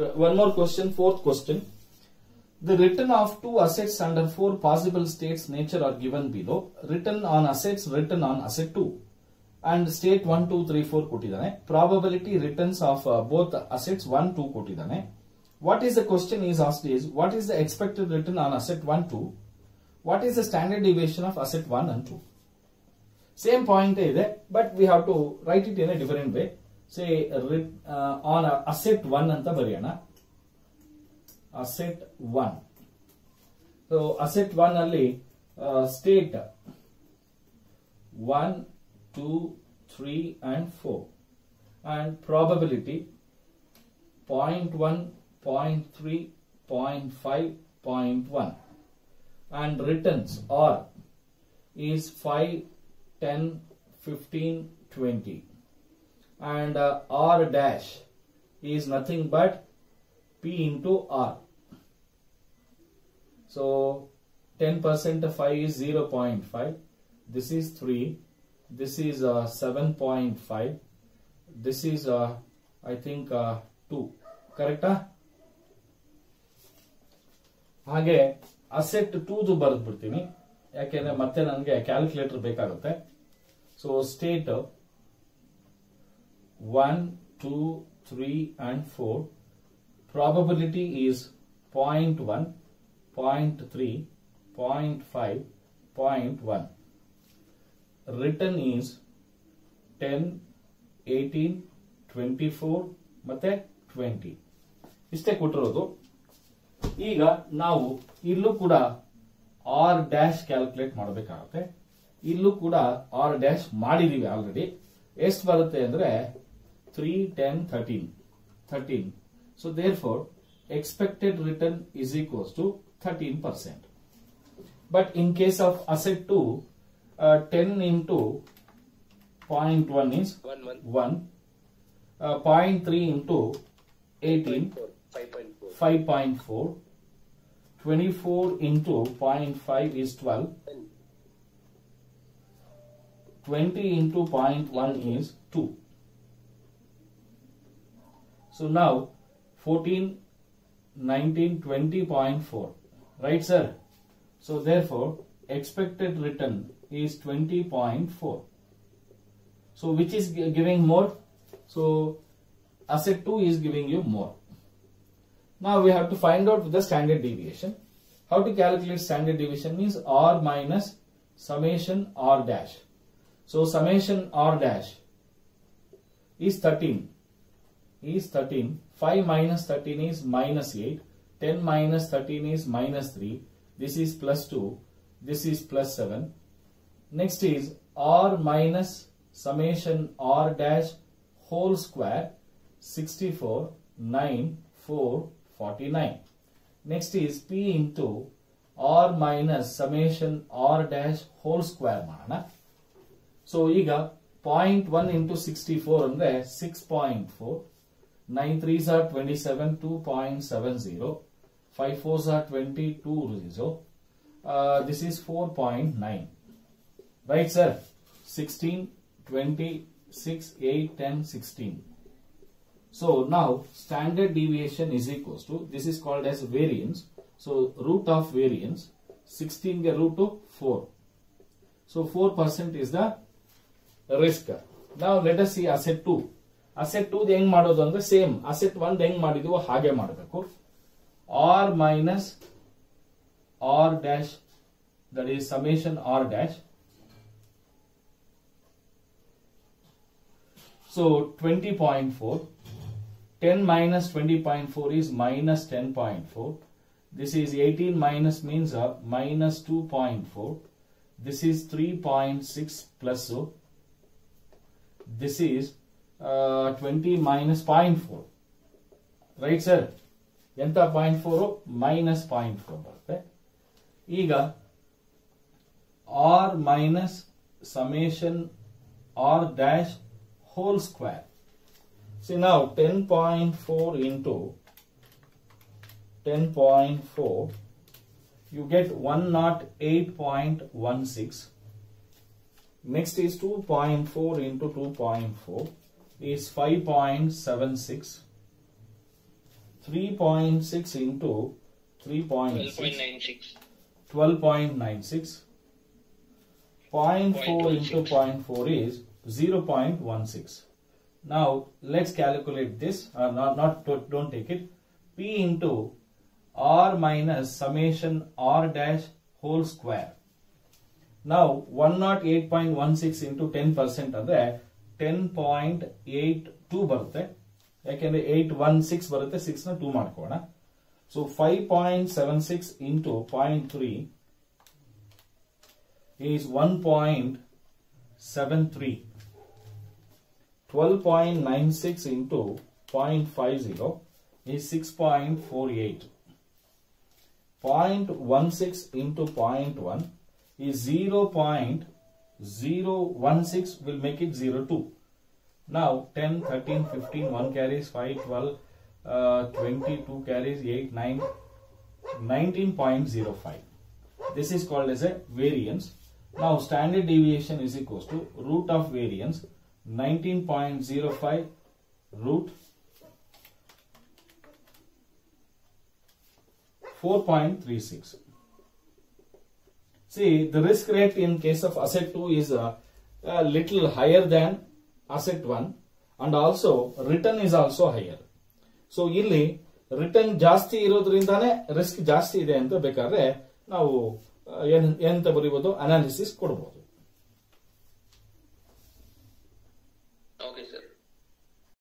one more question, fourth question. The return of two assets under four possible states nature are given below. Return on assets, return on asset 2. And state 1, 2, 3, 4 ಕೊಟ್ಟಿದ್ದಾನೆ. Probability returns of uh, both assets 1, 2 ಕೊಟ್ಟಿದ್ದಾನೆ. What is the question is asked is, what is the expected return on asset 1, 2? What is the standard deviation of asset 1 and 2? Same point ಇದೆ, but we have to write it in a different way. Say, uh, on a asset 1 ಅಂತ ಬರೆಯೋಣ. Asset one so asset one ಅಲ್ಲಿ state one two three and four and probability point one point three point five point one and returns R is five ten fifteen twenty and uh, r dash is nothing but p into r so 10% of 5 is 0.5 this is 3 this is uh, 7.5 this is uh, i think uh, 2 correct ಹಾಗೆ asset ಟೂದು ಬರೆದ್ಬಿಡ್ತೀನಿ ಯಾಕೆಂದ್ರೆ ಮತ್ತೆ ನನಗೆ calculator ಬೇಕಾಗುತ್ತೆ so state one two three and four probability is 0.1, 0.3, 0.5, 0.1. Written is 10, 18, 24 ಮತ್ತೆ 20. ಇಷ್ಟೇ ಕೊಟ್ಟಿರೋದು ಈಗ ನಾವು ಇಲ್ಲೂ ಕೂಡ ಆರ್ ಡ್ಯಾಶ್ ಕ್ಯಾಲ್ಕುಲೇಟ್ ಮಾಡಬೇಕಾಗುತ್ತೆ ಇಲ್ಲೂ ಕೂಡ ಆರ್ ಡ್ಯಾಶ್ ಮಾಡಿದೀವಿ ಆಲ್ರೆಡಿ ಎಷ್ಟು ಬರುತ್ತೆ ಅಂದ್ರೆ 3, 10, 13. 13. So therefore, expected return is equals to 13%. But in case of asset 2, uh, 10 into 0.1 is 1, one. 1. Uh, 0.3 into 18, 5.4. 24 into 0.5 is 12. 20 into 0.1 is 2. So now 14, 19, 20.4. Right, sir? So therefore, expected return is 20.4. So which is giving more? So asset 2 is giving you more. Now we have to find out the standard deviation. How to calculate standard deviation means R minus summation R dash. So summation R dash is 13 is 13 5 minus 13 is minus 8 10 minus 13 is minus 3 this is plus 2 this is plus 7 next is r minus summation r dash whole square 64 9 4 49 next is p into r minus summation r dash whole square ಮಾಡೋಣ so ಈಗ point one into sixty four ಅಂದ್ರೆ six point four 9 3s are 27, 2.70. 5 4s are 22, Uh, this is 4.9. Right, sir? 16, 20, 8, 10, 16. So, now standard deviation is equals to, this is called as variance. So, root of variance, 16 ke root of 4. So, 4% is the risk. Now, let us see asset 2. Asset 2 ಹೆಂಗ್ ಮಾಡೋದು ಅಂದ್ರೆ same asset 1 ಹೆಂಗ್ ಮಾಡಿದೀವೋ ಹಾಗೆ ಮಾಡಬೇಕು R minus R dash that is summation R dash So 20.4, 10 minus 20.4 is minus 10.4. This is 18 minus means uh, minus 2.4. This is 3.6 plus so. This is uh, 20 minus 0.4. Right sir? ಎಂತ point four minus point four ಬರುತ್ತೆ ಈಗ R minus summation are dash whole square. See now 10.4 into 10.4 you get 108.16 next is 2.4 into 2.4 is 5.76 3.6 into 3.6 12.96. 12.96 0.4 into 0.4 is 0.16 now let's calculate this. Uh, not, not don't- take it. P into r minus summation r dash whole square. Now 108.16 into 10 percent ten point eight two ಬರುತ್ತೆ. ಯಾಕೆಂದ್ರೆ eight one six ಬರುತ್ತೆ ಸಿಕ್ಸ್ನ two ಮಾಡ್ಕೋಣ so five point seven six into point three is one point seven three twelve point nine six into point five zero is six point four eight point one six into point one is zero point 0.1 is 0.016 will make it 0, 02. Now 10, 13, 15, 1 carries 5, 12, uh, 22 carries 8, 9, 19.05. This is called as a variance. Now standard deviation is equals to root of variance 19.05 root 4.36. See the risk rate in case of asset 2 is a, a little higher than asset 1 and also return is also higher. So, ಇಲ್ಲಿ return ಜಾಸ್ತಿ irodrindane risk ಜಾಸ್ತಿ ide anta ಬೇಕಾದ್ರೆ ನಾವು en ಏನ್ ಎಂತ analysis kodabodu.